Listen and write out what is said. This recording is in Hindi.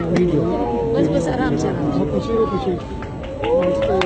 वीडियो बस बस आराम से आराम से